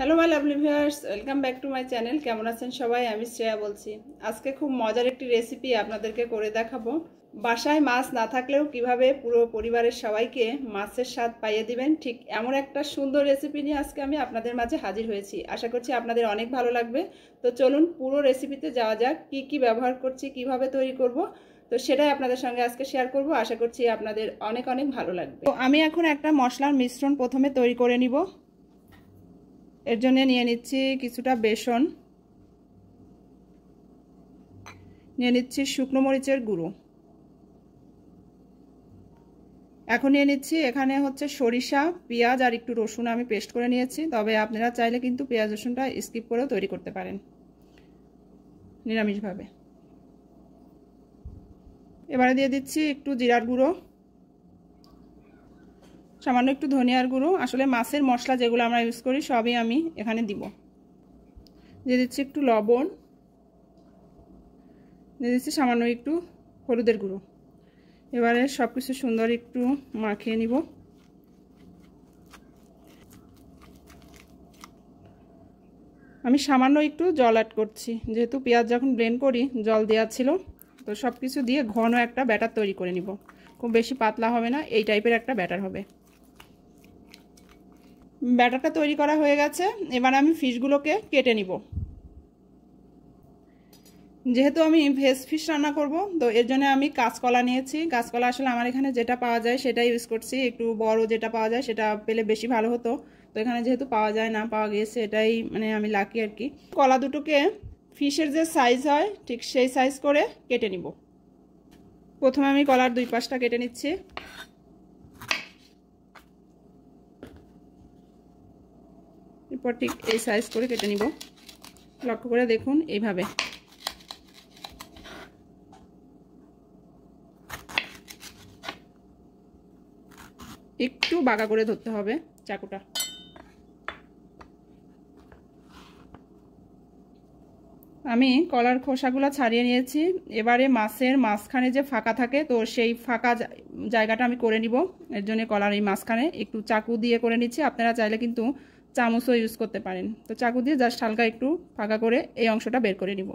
Hello my lovely viewers welcome back to my channel কেমন আছেন সবাই? আমি শ্রেয়া বলছি। আজকে খুব মজার একটি রেসিপি আপনাদেরকে করে দেখাবো। বাসায় মাছ না থাকলেও কীভাবে পুরো পরিবারের সবাইকে মাছের স্বাদ পাইয়ে দিবেন, ঠিক এমন একটা সুন্দর রেসিপি নিয়ে আজকে আমি আপনাদের মাঝে হাজির হয়েছি। আশা করছি আপনাদের অনেক ভালো লাগবে। তো চলুন, পুরো রেসিপিতে যাওয়া যাক। কি কি ব্যবহার করছি, কীভাবে তৈরি করব? তো সেটাই আপনাদের সঙ্গে আজকে শেয়ার করব। আশা করছি আপনাদের অনেক অনেক ভালো লাগবে। তো আমি এখন একটা মশলার মিশ্রণ প্রথমে তৈরি করে নিব। এর জন্য নিয়ে নিচ্ছি কিছুটা বেসন। নিয়ে নিচ্ছি শুকনো মরিচের গুঁড়ো। এখন নিয়ে নিচ্ছি এখানে হচ্ছে সরিষা, পেঁয়াজ আর একটু রসুন আমি পেস্ট করে নিয়েছি। তবে আপনারা চাইলে কিন্তু পেঁয়াজ রসুনটা স্কিপ করেও তৈরি করতে পারেন। নিরামিষভাবে। এবারে দিয়ে দিচ্ছি একটু জিরার গুঁড়ো। সামান্য একটু ধনিয়ার গুঁড়ো। আসলে মাছের মশলা যেগুলো আমরা ইউজ করি, সবই আমি এখানে দিব। দিয়ে দিচ্ছি একটু লবণ। দিয়ে দিচ্ছি সামান্য একটু হলুদের গুঁড়ো। এবারে সব কিছু সুন্দর একটু মাখিয়ে নিব। আমি সামান্য একটু জল অ্যাড করছি। যেহেতু পেঁয়াজ যখন ব্লেন্ড করি, জল দেওয়া ছিল, তো সব কিছু দিয়ে ঘন একটা ব্যাটার তৈরি করে নিব। খুব বেশি পাতলা হবে না, এই টাইপের একটা ব্যাটার হবে। ব্যাটারটা তৈরি করা হয়ে গেছে। এবার আমি ফিশগুলোকে কেটে নিব। যেহেতু আমি ভেজ ফিশ রান্না করব, তো এর জন্য আমি কাঁচকলা নিয়েছি। কাঁচকলা আসলে আমার এখানে যেটা পাওয়া যায় সেটাই ইউজ করছি। একটু বড় যেটা পাওয়া যায় সেটা পেলে বেশি ভালো হতো। তো এখানে যেহেতু পাওয়া যায়, না পাওয়া গিয়েছে এটাই মানে আমি লাকি আর কি। কলা দুটোকে ফিশের যে সাইজ হয়, ঠিক সেই সাইজ করে কেটে নিব। প্রথমে আমি কলার দুই পাশটা কেটে নিচ্ছি। এরপর ঠিক এই সাইজ করে কেটে নিব। লক্ষ্য করে দেখুন এইভাবে। একটু বাঁকা করে ধরতে হবে চাকুটা। আমি কলার খোসাগুলো ছাড়িয়ে নিয়েছি। এবারে মাছের মাঝখানে যে ফাঁকা থাকে, তো সেই ফাঁকা জায়গাটা আমি করে নিব। এর জন্য কলার এই মাঝখানে একটু চাকু দিয়ে করে নিচ্ছি। আপনারা চাইলে কিন্তু চামচও ইউজ করতে পারেন। তো চাকু দিয়ে জাস্ট হালকা একটু ফাঁকা করে এই অংশটা বের করে নিব।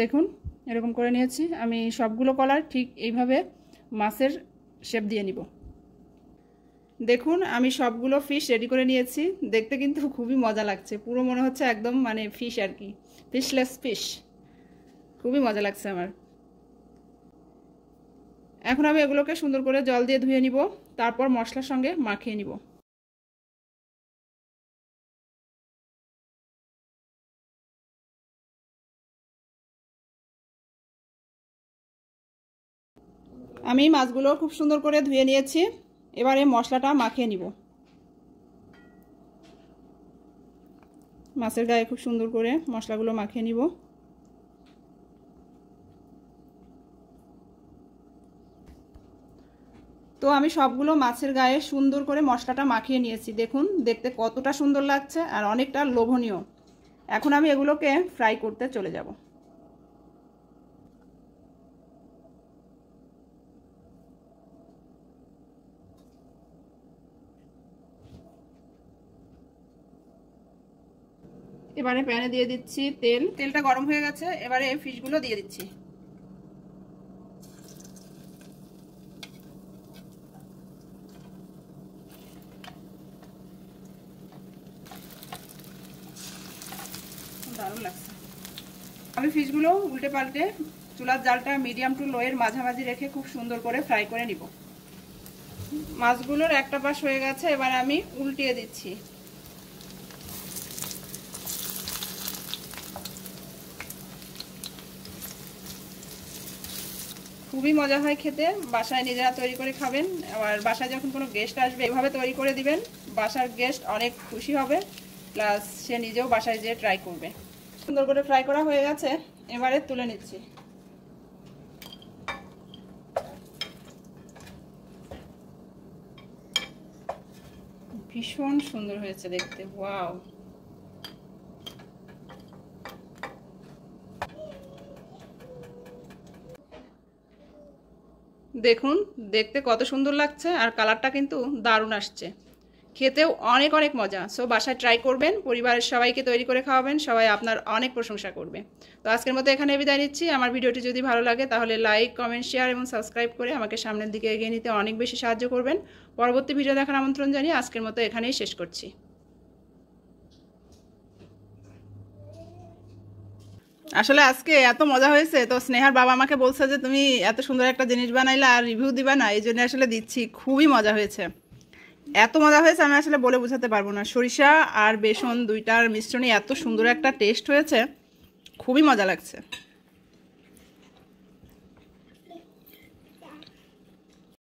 দেখুন, এরকম করে নিয়েছি। আমি সবগুলো কলার ঠিক এইভাবে মাছের শেপ দিয়ে নিব। দেখুন, আমি সবগুলো ফিশ রেডি করে নিয়েছি। দেখতে কিন্তু খুবই মজা লাগছে। পুরো মনে হচ্ছে একদম মানে ফিশ আর কি। ফিশলেস ফিশ খুবই মজা লাগছে আমার। এখন আমি এগুলোকে সুন্দর করে জল দিয়ে ধুয়ে নিব, তারপর মশলার সঙ্গে মাখিয়ে নিব। আমি মাছগুলো খুব সুন্দর করে ধুয়ে নিয়েছি, এবারে মশলাটা মাখিয়ে নিব। মাছের গায়ে খুব সুন্দর করে মশলাগুলো মাখিয়ে নিব। তো আমি সবগুলো মাছের গায়ে সুন্দর করে মশলাটা মাখিয়ে নিয়েছি। দেখুন, দেখতে কতটা সুন্দর লাগছে আর অনেকটা লোভনীয়। এখন আমি এগুলোকে ফ্রাই করতে চলে যাব। এবারে প্যানে দিয়ে দিচ্ছি তেল। তেলটা গরম হয়ে গেছে, এবারে ফিশগুলো দিয়ে দিচ্ছি। দারুণ লাগছে। আমি ফিশগুলো উল্টে পাল্টে চুলার জালটা মিডিয়াম টু লোয়ের মাঝামাঝি রেখে খুব সুন্দর করে ফ্রাই করে নিব। মাছগুলোর একটা পাশ হয়ে গেছে, এবার আমি উল্টিয়ে দিচ্ছি। খুবই মজা হয় খেতে, বাসায় নিজেরা তৈরি করে খাবেন। আর বাসায় যখন কোনো গেস্ট আসবে, এভাবে তৈরি করে দিবেন। বাসার গেস্ট অনেক খুশি হবে প্লাস সে নিজেও বাসায় যেয়ে ট্রাই করবে। সুন্দর করে ফ্রাই করা হয়ে গেছে, এবারে তুলে নিচ্ছি। ভীষণ সুন্দর হয়েছে দেখতে, ওয়াও। দেখুন, দেখতে কত সুন্দর লাগছে আর কালারটা কিন্তু দারুণ আসছে। খেতেও অনেক অনেক মজা। সো বাসায় ট্রাই করবেন, পরিবারের সবাইকে তৈরি করে খাওয়াবেন, সবাই আপনার অনেক প্রশংসা করবে। তো আজকের মতো এখানে বিদায় নিচ্ছি। আমার ভিডিওটি যদি ভালো লাগে, তাহলে লাইক কমেন্ট শেয়ার এবং সাবস্ক্রাইব করে আমাকে সামনের দিকে এগিয়ে নিতে অনেক বেশি সাহায্য করবেন। পরবর্তী ভিডিও দেখার আমন্ত্রণ জানিয়ে আজকের মতো এখানেই শেষ করছি। আসলে আজকে এত মজা হয়েছে। তো স্নেহার বাবা আমাকে বলছে যে, তুমি এত সুন্দর একটা জিনিস বানাইলা আর রিভিউ দিবা না। এই জন্য আসলে দিচ্ছি। খুবই মজা হয়েছে। এত মজা হয়েছে, আমি আসলে বলে বোঝাতে পারব না। সরিষা আর বেসন দুইটার মিশ্রণে এত সুন্দর একটা টেস্ট হয়েছে, খুবই মজা লাগছে।